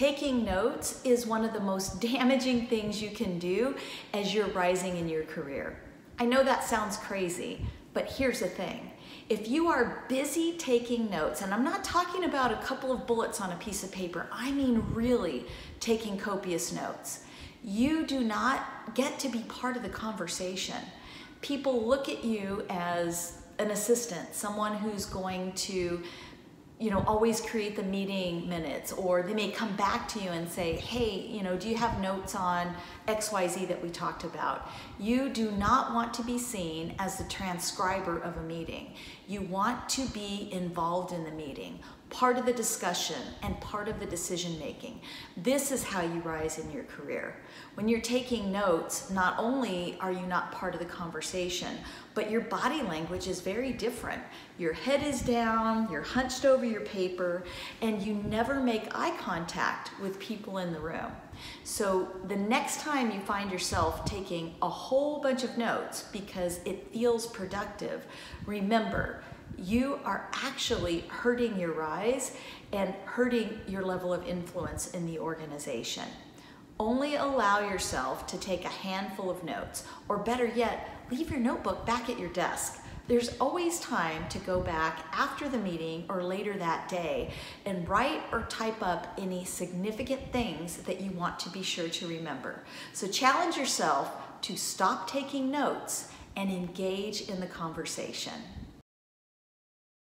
Taking notes is one of the most damaging things you can do as you're rising in your career. I know that sounds crazy, but here's the thing. If you are busy taking notes, and I'm not talking about a couple of bullets on a piece of paper, I mean really taking copious notes, you do not get to be part of the conversation. People look at you as an assistant, someone who's going to you know, always create the meeting minutes, or they may come back to you and say, hey, you know, do you have notes on XYZ that we talked about? You do not want to be seen as the transcriber of a meeting. You want to be involved in the meeting, part of the discussion and part of the decision making. This is how you rise in your career. When you're taking notes, not only are you not part of the conversation, but your body language is very different. Your head is down, you're hunched over your paper, and you never make eye contact with people in the room. So the next time you find yourself taking a whole bunch of notes because it feels productive, remember, you are actually hurting your rise and hurting your level of influence in the organization. Only allow yourself to take a handful of notes, or better yet, leave your notebook back at your desk. There's always time to go back after the meeting or later that day and write or type up any significant things that you want to be sure to remember. So challenge yourself to stop taking notes and engage in the conversation.